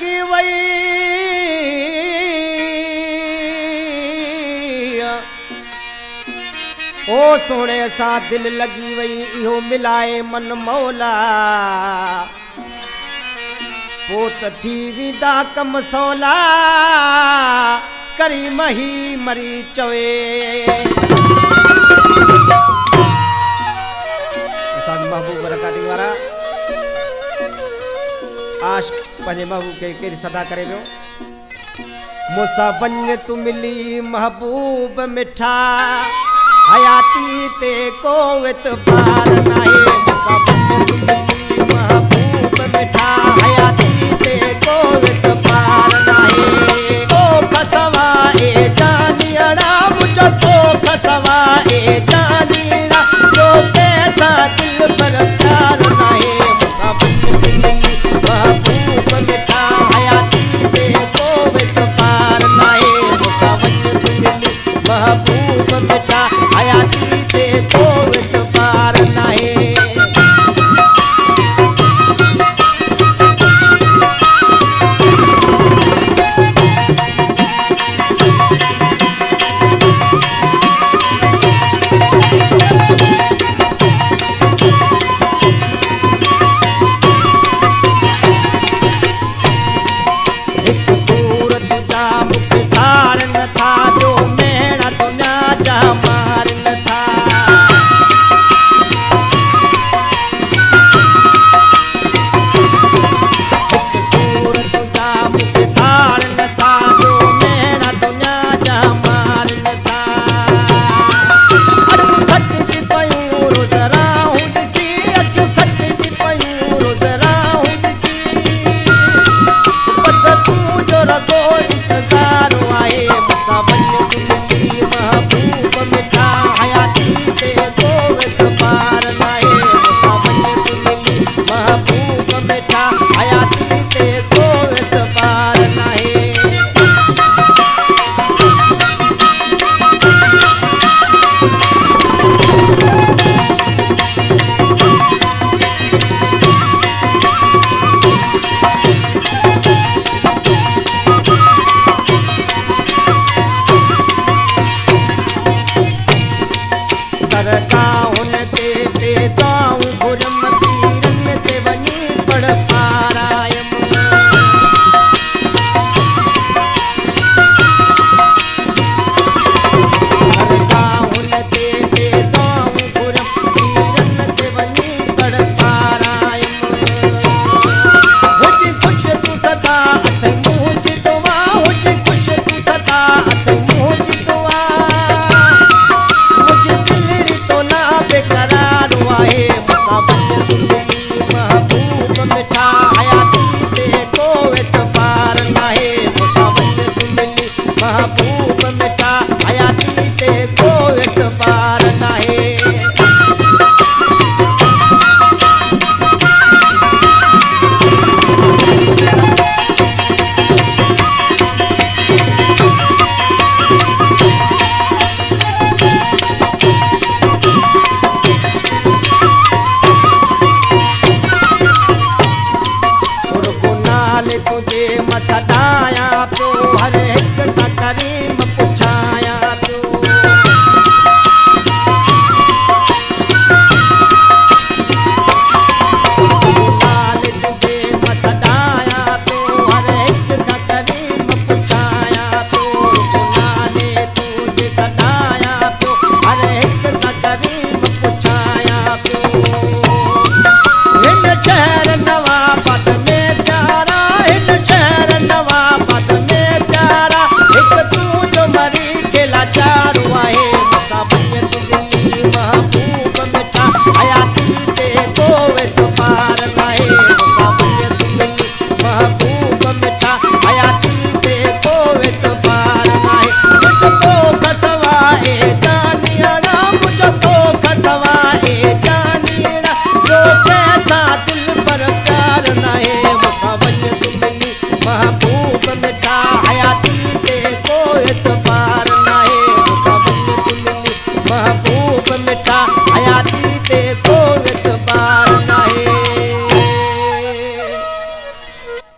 लगी वई ओ सोने सां दिलि लॻी वई इहो मिलाए मन मौला। पोइ त थी वेंदा कम सवला करी मही मरी चवे। महबूब वारा आश पंजे महबूब के, के सदा करे पियो मूंसां वञ तू मिली महबूब मिठा हयाती ते कोवित पार नाहे मूंसां वञ तू मिली महबूब मिठा हयाती महबूब मिटा आया जी से तो पार नहीं। साथ सरता उन ते ते ताऊ ये जान